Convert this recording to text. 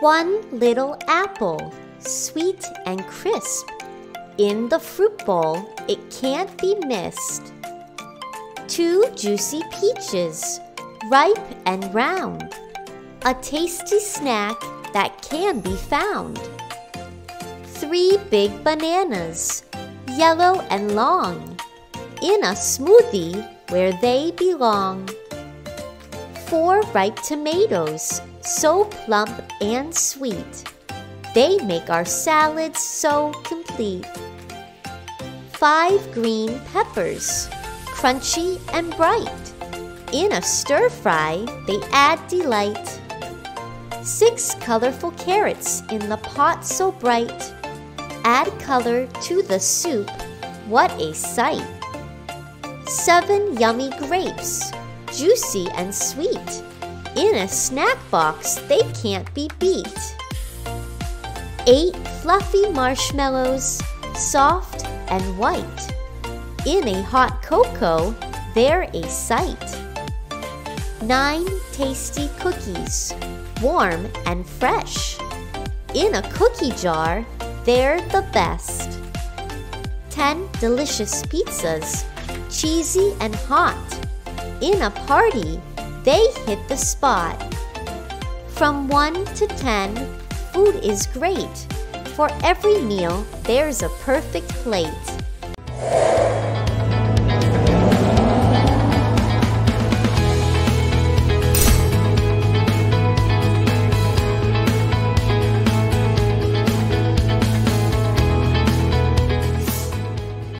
One little apple, sweet and crisp. In the fruit bowl, it can't be missed. Two juicy peaches, ripe and round. A tasty snack that can be found. Three big bananas, yellow and long. In a smoothie where they belong. Four ripe tomatoes, so plump and sweet. They make our salads so complete. Five green peppers, crunchy and bright. In a stir fry, they add delight. Six colorful carrots in the pot so bright. Add color to the soup, what a sight! Seven yummy grapes, juicy and sweet. In a snack box, they can't be beat. Eight fluffy marshmallows, soft and white. In a hot cocoa, they're a sight. Nine tasty cookies, warm and fresh. In a cookie jar, they're the best. Ten delicious pizzas, cheesy and hot. In a party, they hit the spot. From 1 to 10, food is great. For every meal, there's a perfect plate.